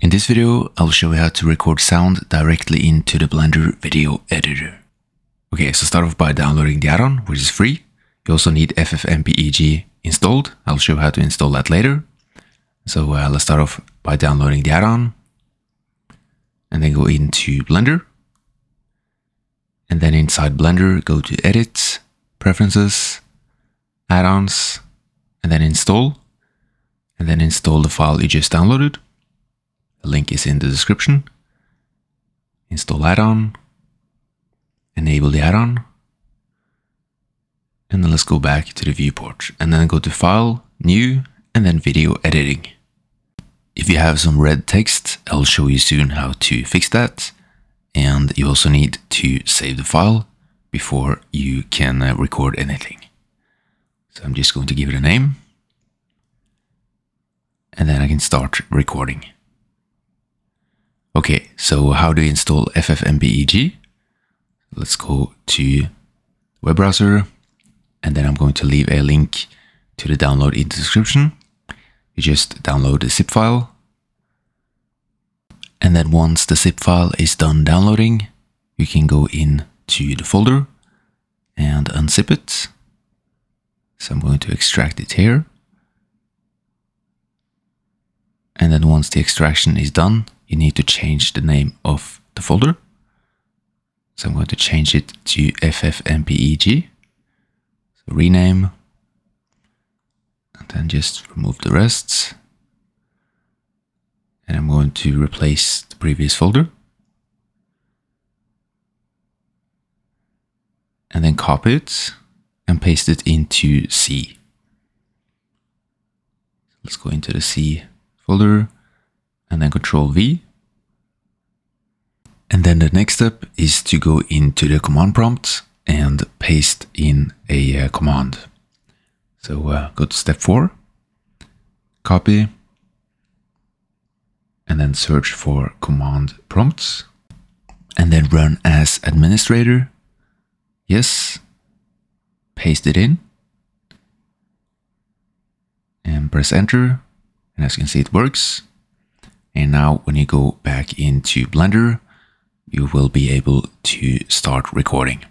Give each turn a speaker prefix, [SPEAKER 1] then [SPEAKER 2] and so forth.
[SPEAKER 1] In this video, I'll show you how to record sound directly into the Blender video editor. Okay, so start off by downloading the add-on, which is free. You also need FFmpeg installed. I'll show you how to install that later. So uh, let's start off by downloading the add-on and then go into Blender. And then inside Blender, go to Edit, Preferences, Add-ons, and then Install. And then install the file you just downloaded. The link is in the description. Install add-on. Enable the add-on. And then let's go back to the viewport and then go to File, New, and then Video Editing. If you have some red text, I'll show you soon how to fix that. And you also need to save the file before you can uh, record anything. So I'm just going to give it a name. And then I can start recording. Okay, so how do you install FFmpeg? Let's go to web browser and then I'm going to leave a link to the download in the description. You just download the zip file. And then once the zip file is done downloading, you can go in to the folder and unzip it. So I'm going to extract it here. And then once the extraction is done, you need to change the name of the folder. So I'm going to change it to FFmpeg. So rename. And then just remove the rest. And I'm going to replace the previous folder. And then copy it and paste it into C. Let's go into the C folder and then control V. And then the next step is to go into the command prompt and paste in a uh, command. So uh, go to step four, copy, and then search for command prompts, and then run as administrator. Yes, paste it in, and press enter, and as you can see it works. And now when you go back into Blender, you will be able to start recording.